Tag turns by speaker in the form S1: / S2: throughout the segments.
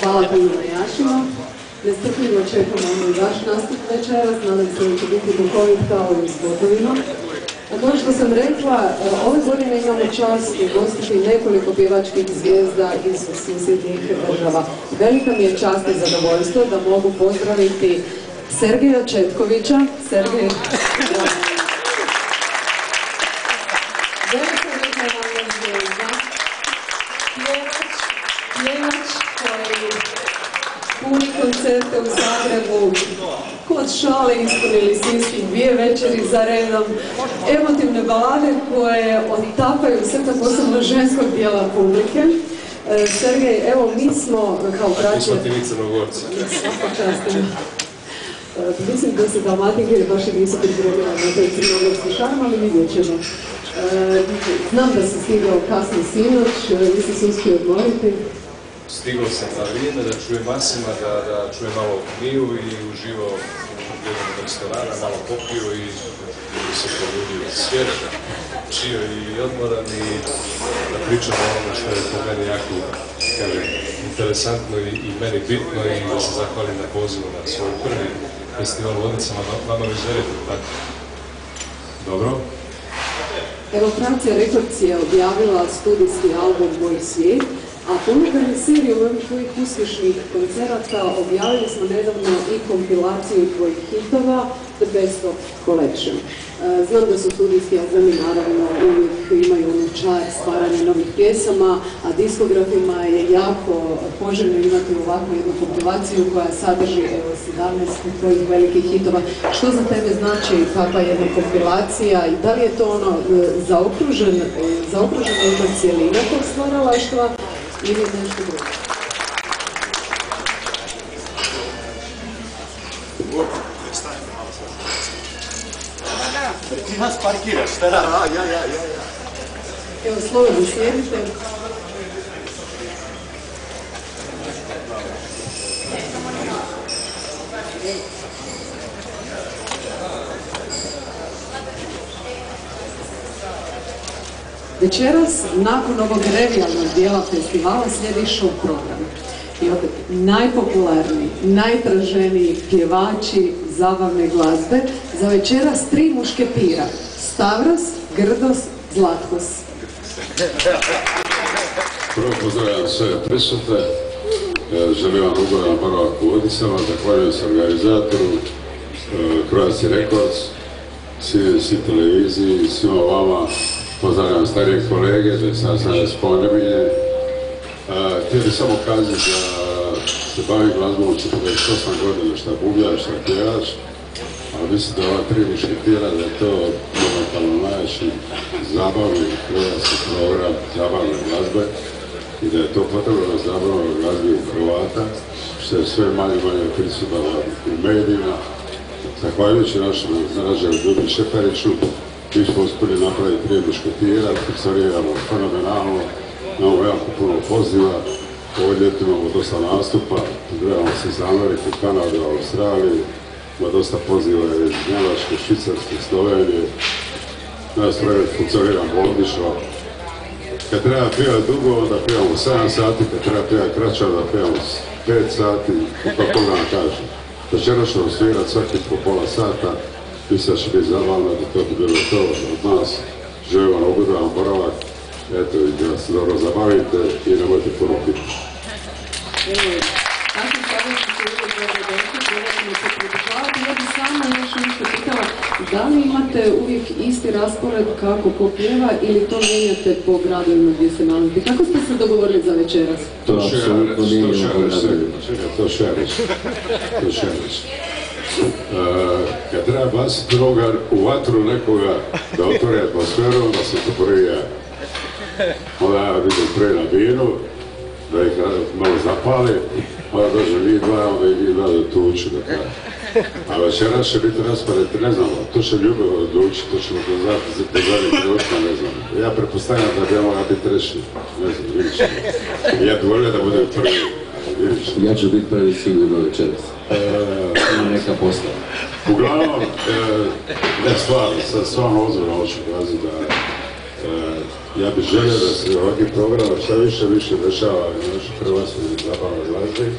S1: Hvala puno najačima. Nestrpljivo čekamo ono i vaš nastup večeras, nadam se da će biti duhovit kao i u spotovima. A kao što sam rekla, e, ove godine imamo čast ugostiti nekoliko pjevačkih zvijezda iz susjednih država. Velika mi je čast i zadovoljstvo da mogu pozdraviti Sergeja Četkovića. Sergej, kod šale ispunili Sinski dvije večeri za redom, emotivne balade koje otapaju srca posebno ženskog dijela publike. E, Sergej, evo mi smo kao braće... Svaka čast. E, Mislim da se Dalmatinke baš i nisu pripremila na taj crnogorski šarm, ali vidjet ćemo. E, Znam da si stigao kasno sinoć, vi ste se uspio odmoriti.
S2: Stigao sam na vrijeme da čujem Masima, da, da čujem malo kniju i uživo od restorana, malo popio i, se poludio svijet, čio i odmoran i da o onome što je po meni jako, kažem, interesantno i, i meni bitno i da se zahvalim na pozivu na svoj prvi festival Vodnicama, vama već verite, tako? Dobro?
S1: Evo, Francija Records je objavila studijski album Moj svijet, a ponukani seriju ovih tvojih uspješnih koncerata objavili smo nedavno i kompilaciju tvojih hitova The Best of Collection. E, Znam da su studijski albumi naravno uvijek imaju onu čar stvaranja novih pjesama, a diskografima je jako poželjno imati ovakvu jednu kompilaciju koja sadrži evo 17 tvojih velikih hitova. Što za tebe znači kakva jedna kompilacija i da li je to ono e, zaokružen, zaokružena jedna cijelina tog stvaralaštva ili nešto drugo?
S3: Ti nas parkiraš, šta radiš? Ja, ja, ja, ja.
S1: Evo, slobodno sjedite. Večeras, nakon ovog revijalnog dijela festivala, slijedi show program. I opet, najpopularniji, najtraženiji pjevači zabavne glazbe, za večeras tri mušketira. Stavros, Grdos, Zlatkos.
S4: Prvo pozdravljam sve prisutne, E, želim vam ugodan boravak u Vodicama, zahvaljujem se organizatoru e, Croatia Records, svi televiziji svima vama, pozdravljam starije kolege, da sad sam ne spominje. Htio bih samo kazati da se bavim glazbom 48 godina, šta bubljaš, šta pjevaš, a mislim da ova tri mušketira da je to momentalno najjači zabavni hrvatski program zabavne glazbe i da je to potrebno za zabavno glazbi u Hrvata, što je sve manje manje prisutno u medijima. Zahvaljujući našem zarađaju Ljubi Šepariću, mi smo uspjeli napraviti prije mušketira, funkcioniramo fenomenalno, imamo jako puno poziva, ovo ljeto imamo dosta nastupa, gledamo se iz Amerike, Kanade, Australije, ima dosta poziva iz Njemačke, Švicarske, Slovenije, naš projekt funkcioniramo odlično, kad treba pjevati dugo, onda pjevamo 7 sati, kad treba pjevati kraće, onda pjevamo 5 sati, kako nam kaže. Večera ćemo svirati svaki po pola sata, da će biti zabavno, da to bi bilo to od nas. Želim vam ugodan boravak, eto i da se dobro zabavite i nemojte puno
S1: se pridržavati. Ja bih sama još nešto pitala, da li imate uvijek isti raspored kako ko pjeva ili to mijenjate po gradovima gdje se nalazite? Kako ste se dogovorili za večeras?
S4: To apsolutno nije Čekaj, to reći. To. E, Kad treba baciti drogar u vatru nekoga da otvori atmosferu, onda se to prvi ja. Onda ja vidim prije na binu, da ih malo zapali, onda dođe vi dva, onda i vi dva da tuču. A večeras će biti raspored, ne znam, to će ljubav odlučiti, to ćemo do zadnjeg trenutka, ne znam. Ja prepostavljam da bi ja mogla biti treći, ne znam, vidit. Ja bi volio da budem prvi.
S5: Ja ću biti prvi sigurno večeras.
S4: E,
S5: Imam neka posla.
S4: Uglavnom, e, ne stvarno, sad stvarno ozbiljno hoću kazati da e, ja bih želio da se ovakvih programa šta više više dešava na našoj hrvatskoj zabavnoj glazbi,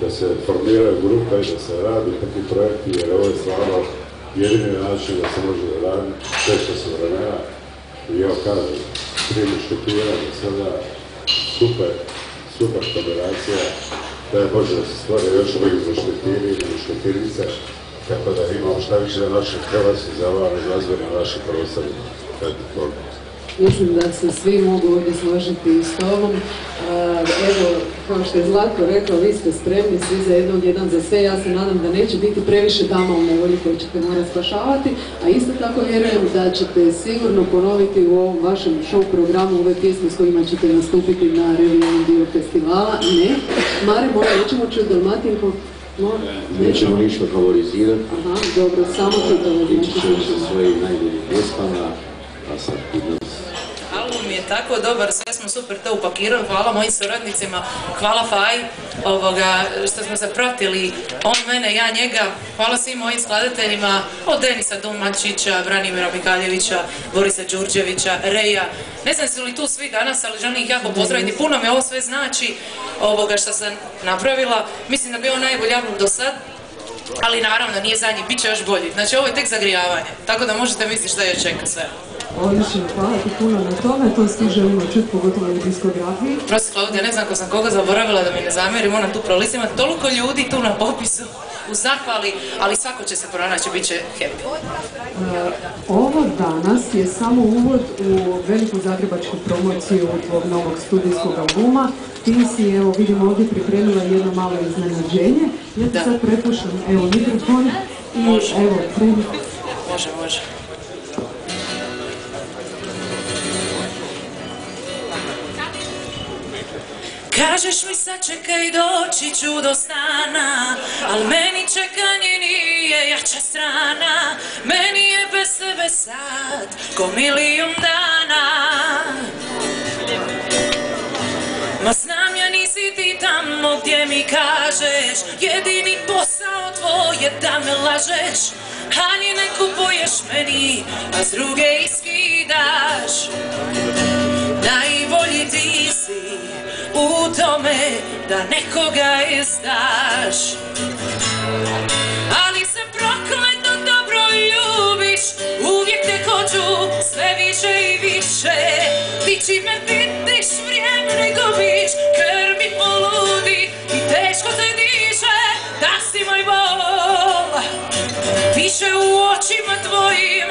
S4: da se formiraju grupe i da se radi takvi projekti, jer ovo je stvarno jedini način da se može raditi, teško su vremena. I evo kažem, prije mušketira do sada super, super kombinacija, da je Bože da se stvore još ovih mušketiri i mušketirice, tako da imamo šta više na našoj hrvatskoj zabavnoj glazbi na našim prostorima.
S1: Mislim da se svi mogu ovdje složiti s tobom. Evo, kao što je Zlatko rekao, vi ste spremni svi za jednog, jedan za sve. Ja se nadam da neće biti previše dama u nevolji koje ćete morati spašavati, a isto tako vjerujem da ćete sigurno ponoviti u ovom vašem show programu ove pjesme s kojima ćete nastupiti na revijalnom dio festivala. Ne, Mare, možda nećemo čuti Dalmatinko.
S5: Nećemo ništa favorizirati.
S1: Aha, dobro, samo to
S5: Ići ćemo sa svojim najboljim pjesmama, a sad kod nas
S6: Album je tako dobar, sve smo super to upakirali, hvala mojim suradnicima, hvala Faj, ovoga, što smo se pratili, on mene, ja njega, hvala svim mojim skladateljima, od Denisa Domačića, Branimira Mikaljevića, Borisa Đurđevića, Reja, ne znam su li tu svi danas, ali želim ih jako pozdraviti, puno mi ovo sve znači, ovoga što sam napravila, mislim da bi ovo najbolji album do sad, ali naravno nije zadnji, bit će još bolji. Znači ovo je tek zagrijavanje, tako da možete misliti šta je čeka sve.
S1: Odlično, hvala ti puno na tome, to svi želimo čuti, pogotovo u diskografiji.
S6: Prosti Klaudija, ne znam ko sam koga zaboravila da mi ne zamjeri, moram tu prolisi, ima toliko ljudi tu na popisu u zahvali, ali svako će se pronaći, bit će happy.
S1: Uh, ovo danas je samo uvod u veliku zagrebačku promociju tvog novog studijskog albuma. Ti si, evo, vidimo ovdje pripremila jedno malo iznenađenje. Ja ti sad prepuštam, evo, mikrofon i
S6: Može.
S1: evo, premi.
S6: Može, može. Kažeš mi sačekaj doći ću do stana Al meni čekanje nije jača strana. Meni je bez tebe sad ko milijun dana. Ma znam ja nisi ti tamo gdje mi kažeš Jedini posao tvoj je da me lažeš. Ali ne kupuješ meni, a s druge iskidaš. Najbolji ti si u tome da nekoga izdaš. Ali se prokleto dobro ljubiš Uvijek te hoću sve više i više. Ti čim me vidiš vrijeme ne gubiš Ker mi poludi i teško te diše Da si moj bol. Piše u očima tvojim,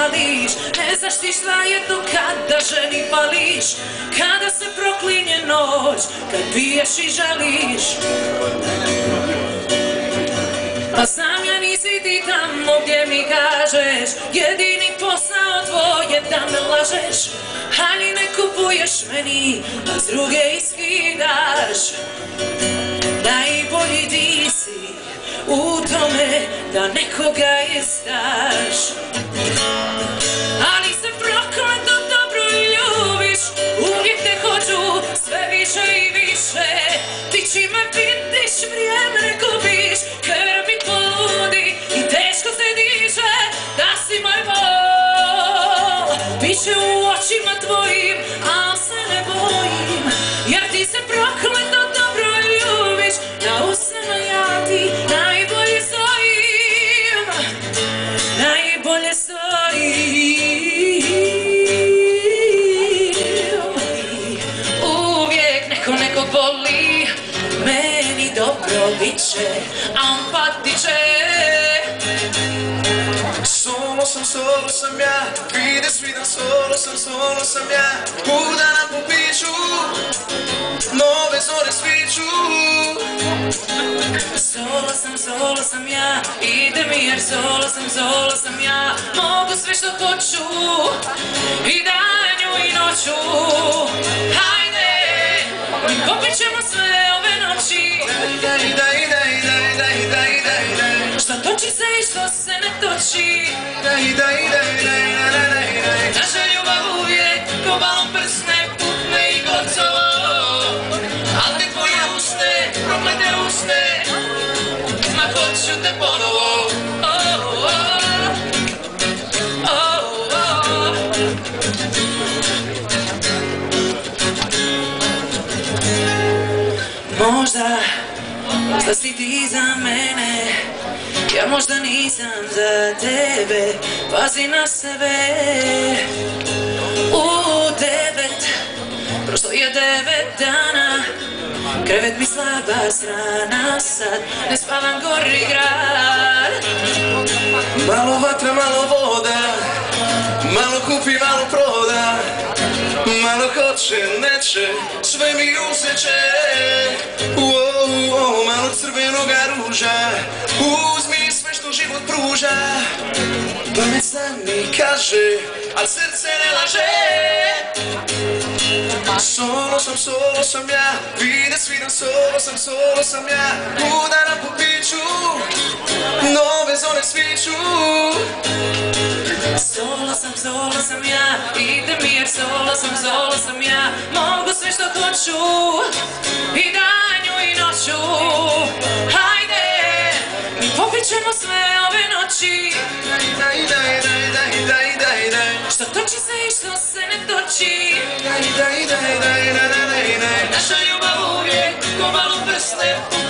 S6: pališ? Ne znaš ti šta je to kada ženi pališ? Kada se proklinje noć Kad piješ i žališ A sam ja nisi ti tamo gdje mi kažeš Jedini posao tvoj je da me lažeš. Ali ne kupuješ meni A s druge iskidaš. Najbolji ti si u tome da nekoga izdaš Ali se prokleto dobro ljubiš Uvijek te hoću sve više i više. Ti čim me vidiš vrijeme ne gubiš Krvi poludi i teško se diže Da si moj bol. U očima tvojim, on patiće
S3: Solo sam, solo sam ja, vide svi da solo sam, solo sam ja. Udana po piću, nove zore sviću
S6: Solo sam, solo sam ja, ide mi jer solo sam, solo sam ja. Mogu sve što hoću, i danju i noću. Hajde, Popit ćemo sve ove noći
S3: da, da, da, da,
S6: da, toči se i što se ne toči
S3: da, da, da, da,
S6: Naša ljubav uvijek ko da si ti za mene Ja možda nisam za tebe Pazi na sebe. U devet Prošlo je devet dana Krevet mi slaba strana Sad ne spavam gori grad.
S3: Malo vatra, malo voda Malo kupi, malo proda Malo hoće, neće Sve mi uzeće uo, Malo crvenoga ruža Uzmi sve što život pruža. Pamet sam mi kaže Al srce ne laže. Solo sam, solo sam ja Vide svi da solo sam, solo sam ja. Udana po piću Nove zone sviću
S6: Solo sam, solo sam ja Ide mi jer solo sam, solo sam ja. Mogu sve što hoću I danju i noću. Hajde Mi popit ćemo sve ove noći. Što toči se i što se ne toči. Naša ljubav uvijek ko malo prsne